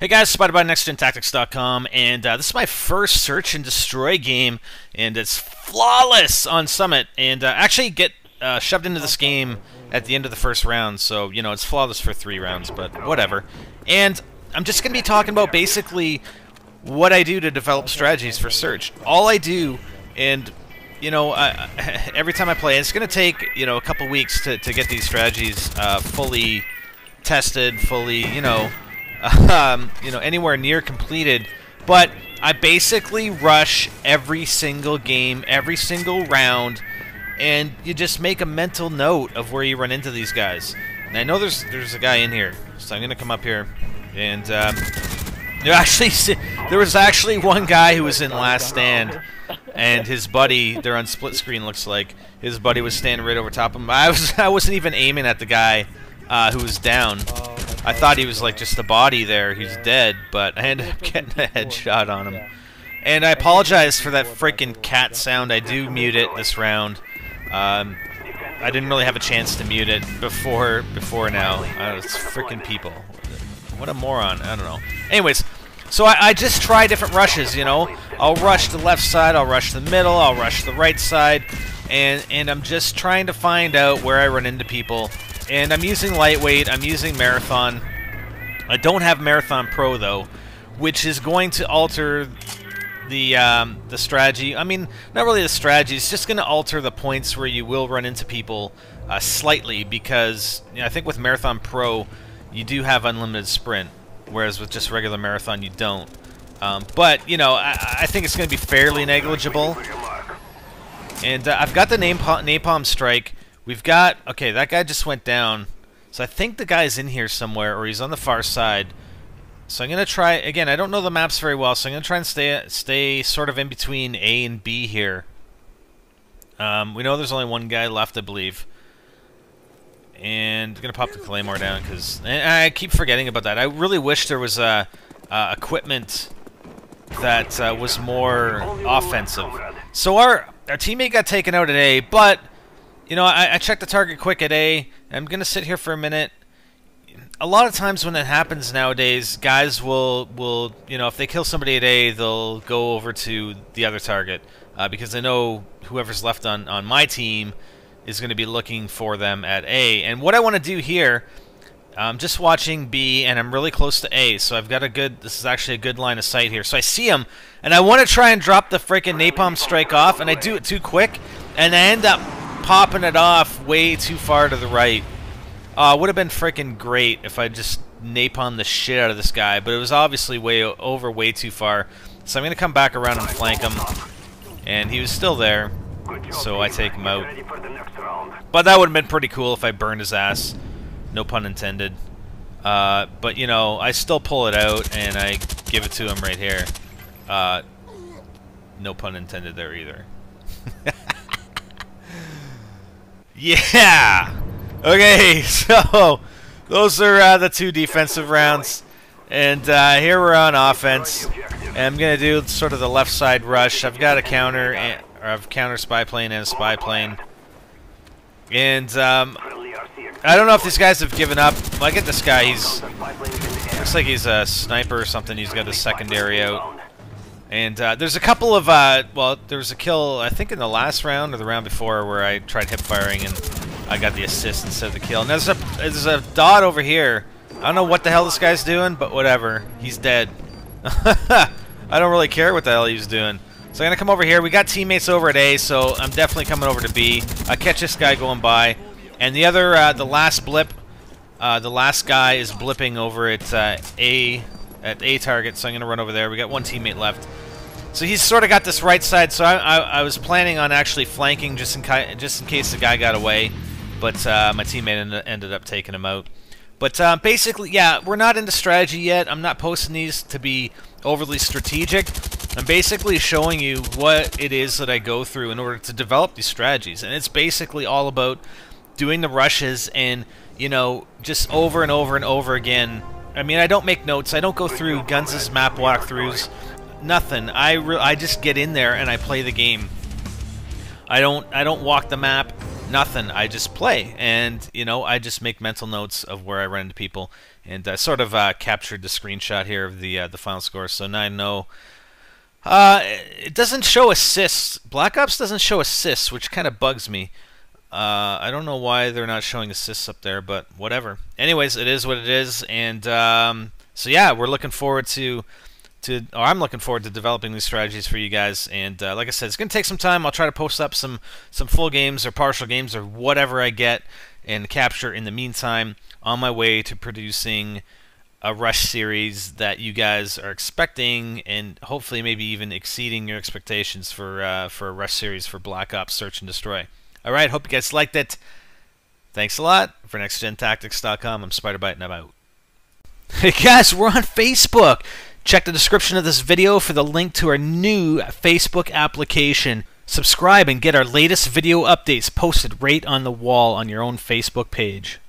Hey guys, SpiderBite NextGenTactics.com, and uh, this is my first search and destroy game, and it's flawless on Summit, and uh, actually get uh, shoved into this game at the end of the first round, so, you know, it's flawless for three rounds, but whatever. And I'm just going to be talking about basically what I do to develop strategies for search. All I do, and you know, I, every time I play, it's going to take, you know, a couple weeks to, to get these strategies uh, fully tested, fully, you know, um, you know, anywhere near completed. But I basically rush every single game, every single round, and you just make a mental note of where you run into these guys. And I know there's there's a guy in here, so I'm to come up here, and um, there actually there was actually one guy who was in Last Stand and his buddy, they're on split screen. Looks like his buddy was standing right over top of him. I was, I wasn't even aiming at the guy uh, who was down. I thought he was like just a body there. He's dead, but I ended up getting a headshot on him. And I apologize for that freaking cat sound. I do mute it this round. Um, I didn't really have a chance to mute it before before now. Uh, it's freaking people. What a moron. I don't know. Anyways, so I, I, just try different rushes, you know. I'll rush the left side, I'll rush the middle, I'll rush the right side, and, and I'm just trying to find out where I run into people. And I'm using lightweight, I'm using marathon. I don't have marathon pro though, which is going to alter the um, the strategy. I mean, not really the strategy. It's just going to alter the points where you will run into people uh, slightly because you know, I think with marathon pro you do have unlimited sprint whereas with just regular marathon you don't. Um, but, you know, I, I think it's going to be fairly negligible. And uh, I've got the napalm, napalm strike. We've got... Okay, that guy just went down. So I think the guy's in here somewhere, or he's on the far side. So I'm going to try... Again, I don't know the maps very well, so I'm going to try and stay, stay sort of in between A and B here. Um, we know there's only one guy left, I believe. And I'm going to pop the Claymore down because I keep forgetting about that. I really wish there was a, uh, equipment that uh, was more offensive. So our, our teammate got taken out at A, but, you know, I, I checked the target quick at A. I'm going to sit here for a minute. A lot of times when it happens nowadays, guys will, will you know, if they kill somebody at A, they'll go over to the other target. Uh, because they know whoever's left on, on my team is going to be looking for them at A. And what I want to do here, I'm just watching B, and I'm really close to A, so I've got a good, this is actually a good line of sight here. So I see him, and I want to try and drop the freaking napalm strike off, and I do it too quick, and I end up popping it off way too far to the right. Uh, would have been freaking great if I just napalm the shit out of this guy, but it was obviously way over way too far. So I'm going to come back around and flank him, and he was still there so I take him out. But that would have been pretty cool if I burned his ass. No pun intended. Uh, but, you know, I still pull it out and I give it to him right here. Uh, no pun intended there either. yeah! Okay, so those are uh, the two defensive rounds. And uh, here we're on offense. And I'm going to do sort of the left side rush. I've got a counter and of counter spy plane and a spy plane. And um, I don't know if these guys have given up. Look at this guy. He's looks like he's a sniper or something. He's got a secondary out. And uh, there's a couple of uh, well, there was a kill I think in the last round or the round before where I tried hip firing and I got the assist instead of the kill. And there's a there's a dot over here. I don't know what the hell this guy's doing, but whatever. He's dead. I don't really care what the hell he's doing. So I'm going to come over here. We got teammates over at A, so I'm definitely coming over to B. I catch this guy going by. And the other, uh, the last blip, uh, the last guy is blipping over at uh, A, at A target, so I'm going to run over there. We got one teammate left. So he's sort of got this right side, so I, I, I was planning on actually flanking just in, just in case the guy got away. But uh, my teammate ended up taking him out. But uh, basically, yeah, we're not into strategy yet. I'm not posting these to be overly strategic. I'm basically showing you what it is that I go through in order to develop these strategies. And it's basically all about doing the rushes and, you know, just over and over and over again. I mean, I don't make notes. I don't go through Guns' map walkthroughs. Nothing. I, I just get in there and I play the game. I don't I don't walk the map. Nothing. I just play, and you know, I just make mental notes of where I run into people, and I sort of uh, captured the screenshot here of the uh, the final score. So now I know. Uh, it doesn't show assists. Black Ops doesn't show assists, which kind of bugs me. Uh, I don't know why they're not showing assists up there, but whatever. Anyways, it is what it is, and um, so yeah, we're looking forward to to, or I'm looking forward to developing these strategies for you guys. And uh, like I said, it's going to take some time. I'll try to post up some some full games or partial games or whatever I get and capture in the meantime on my way to producing a Rush series that you guys are expecting and hopefully maybe even exceeding your expectations for uh, for a Rush series for Black Ops Search and Destroy. All right, hope you guys liked it. Thanks a lot. For NextGenTactics.com, I'm SpiderBite and I'm out. Hey guys, we're on Facebook. Check the description of this video for the link to our new Facebook application. Subscribe and get our latest video updates posted right on the wall on your own Facebook page.